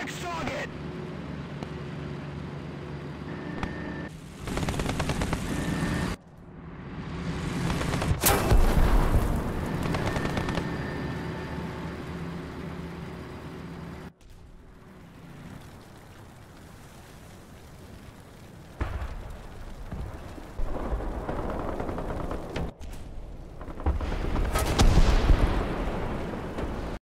Next target!